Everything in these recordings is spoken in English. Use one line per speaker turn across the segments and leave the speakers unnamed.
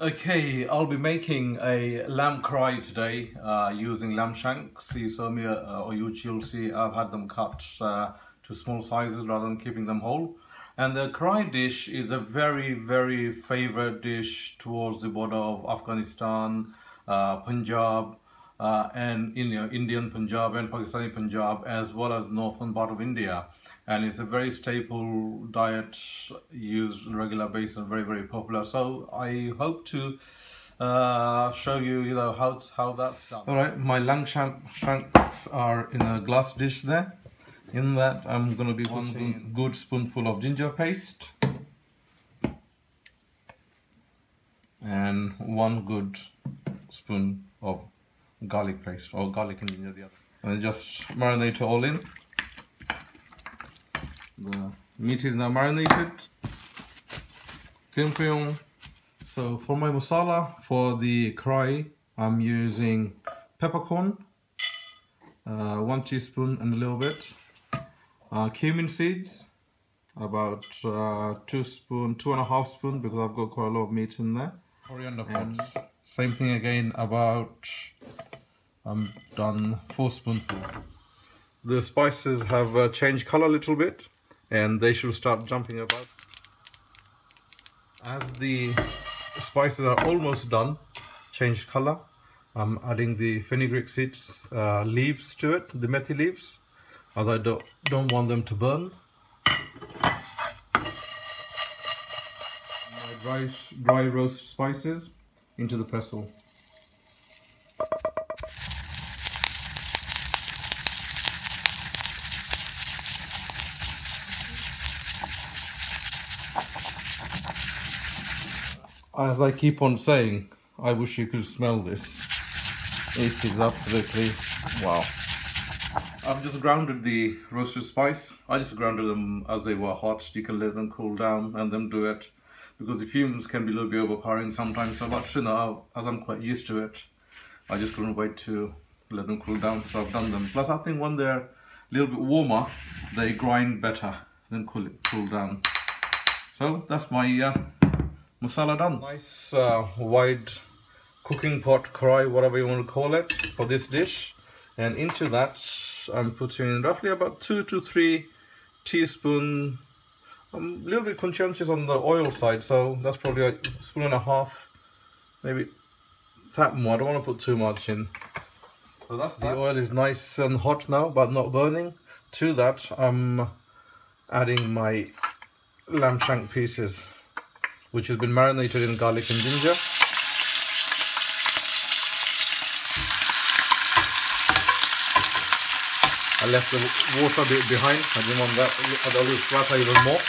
Okay, I'll be making a lamb karahi today uh, using lamb shanks. You saw me, uh, or you, will see I've had them cut uh, to small sizes rather than keeping them whole. And the karahi dish is a very, very favorite dish towards the border of Afghanistan, uh, Punjab, uh, and you know, Indian Punjab and Pakistani Punjab, as well as northern part of India and it's a very staple diet used on a regular basis and very very popular. So I hope to uh, show you you know how how that's done. All right my lamb shanks are in a glass dish there. In that I'm going to be one good spoonful of ginger paste. And one good spoon of garlic paste or garlic and ginger the other and just marinate it all in the meat is now marinated. So for my masala, for the karahi, I'm using peppercorn, uh, one teaspoon and a little bit. Uh, cumin seeds, about uh, two spoon, two and a half spoon because I've got quite a lot of meat in there. Coriander pods. Same thing again, about I'm done four spoonful. The spices have uh, changed color a little bit and they should start jumping about. As the spices are almost done, change color, I'm adding the fenugreek seeds uh, leaves to it, the methi leaves, as I don't, don't want them to burn. My dry, dry roast spices into the pestle. As I keep on saying, I wish you could smell this. It is absolutely wow. I've just grounded the roasted spice. I just grounded them as they were hot. You can let them cool down and then do it because the fumes can be a little bit overpowering sometimes. So, but you know, as I'm quite used to it, I just couldn't wait to let them cool down. So I've done them. Plus, I think when they're a little bit warmer, they grind better than cool cool down. So that's my uh, masala done. Nice uh, wide cooking pot karahi, whatever you want to call it, for this dish. And into that, I'm putting roughly about two to three teaspoon. I'm a little bit conscientious on the oil side, so that's probably a spoon and a half, maybe tap more. I don't want to put too much in. So that's the oil is nice and hot now, but not burning. To that, I'm adding my lamb shank pieces which has been marinated in garlic and ginger. I left the water bit behind. I didn't want that. I'll flatter even more.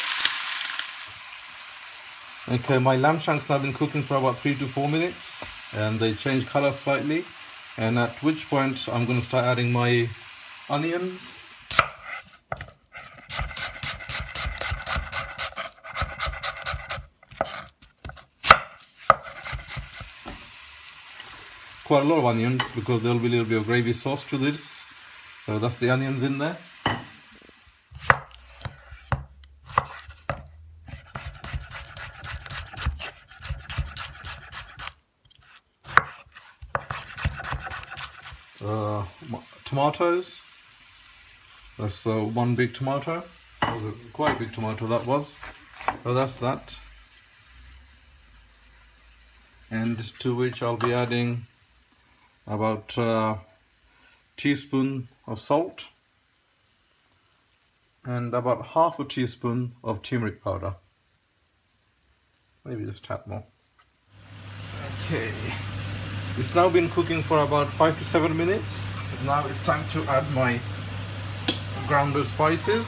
Okay, my lamb shanks have been cooking for about three to four minutes, and they change color slightly. And at which point I'm going to start adding my onions quite a lot of onions because there'll be a little bit of gravy sauce to this. So that's the onions in there. Uh, tomatoes. That's uh, one big tomato. That was a quite big tomato that was. So that's that. And to which I'll be adding about a uh, teaspoon of salt and about half a teaspoon of turmeric powder. Maybe just tap more. Okay. It's now been cooking for about five to seven minutes. Now it's time to add my grounded spices.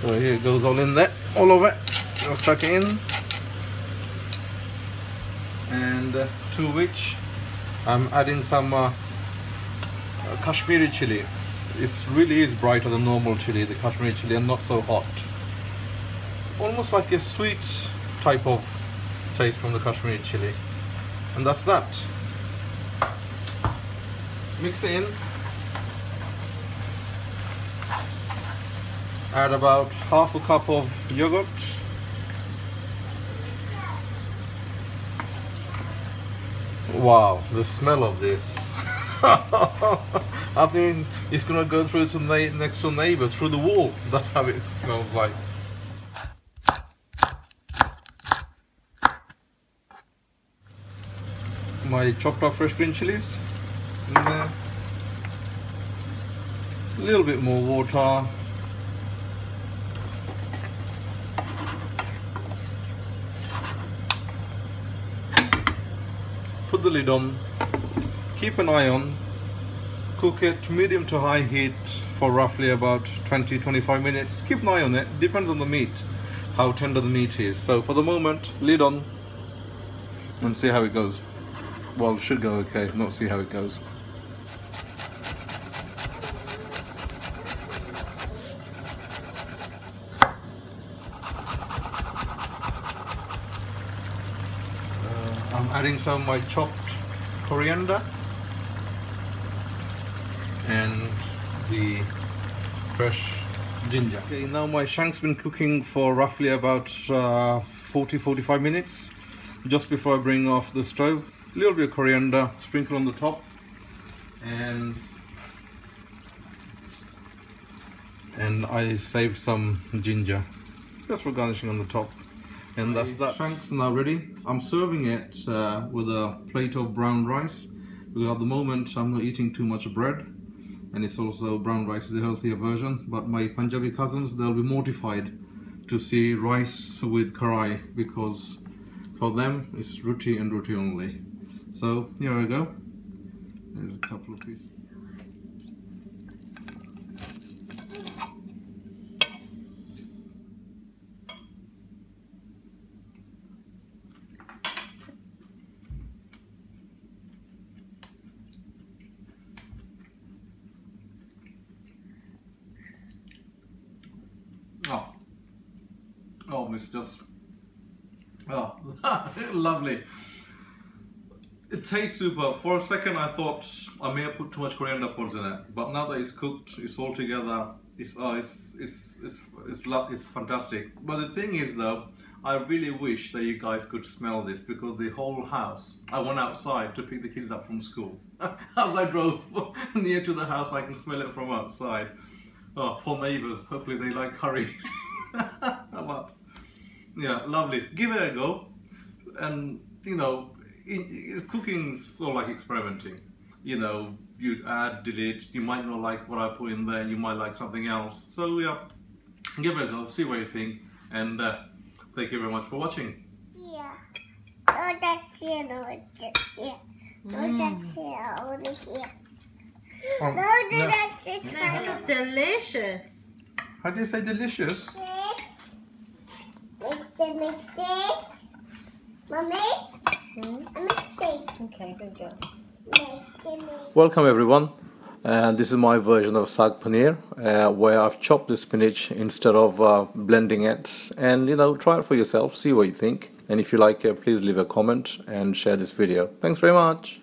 So here it goes all in there all of it just chuck it in. And uh, to which I'm adding some uh, Kashmiri chili. It really is brighter than normal chili, the Kashmiri chili, and not so hot. Almost like a sweet type of taste from the Kashmiri chili. And that's that. Mix in. Add about half a cup of yogurt Wow, the smell of this. I think it's gonna go through to next door neighbor through the wall. That's how it smells like. My chopped up fresh green chilies in there. A little bit more water. The lid on. Keep an eye on. Cook it medium to high heat for roughly about 20-25 minutes. Keep an eye on it. Depends on the meat, how tender the meat is. So for the moment, lid on and see how it goes. Well, it should go okay, not see how it goes. I'm adding some of my chopped coriander and the fresh ginger. Okay, now my shank's been cooking for roughly about 40-45 uh, minutes just before I bring off the stove. A little bit of coriander, sprinkle on the top and and I saved some ginger just for garnishing on the top and that's that. Shanks now ready i'm serving it uh, with a plate of brown rice because at the moment i'm not eating too much bread. And it's also brown rice is a healthier version but my punjabi cousins they'll be mortified to see rice with karahi because for them it's roti and roti only. So here i go. There's a couple of pieces Oh, oh, it's just oh, lovely. It tastes super. For a second, I thought I may have put too much coriander pods in it, but now that it's cooked, it's all together. It's oh, it's it's it's it's, it's fantastic. But the thing is, though, I really wish that you guys could smell this because the whole house. I went outside to pick the kids up from school. As I drove near to the house, I can smell it from outside. Oh, poor neighbours. Hopefully they like curry. But, yeah, lovely. Give it a go. And, you know, cooking's sort of like experimenting. You know, you add, delete. You might not like what I put in there. You might like something else. So, yeah, give it a go. See what you think. And uh, thank you very much for watching.
Yeah. Oh, that's here. No, just here. No, just here. Only here.
Oh,
no,
no.
that's
delicious.
How do you say delicious?
Mix it, mix it. Mommy,
hmm?
mix it.
Okay, good go.
Welcome everyone. Uh, this is my version of sag paneer uh, where I've chopped the spinach instead of uh, blending it and you know try it for yourself see what you think and if you like it please leave a comment and share this video thanks very much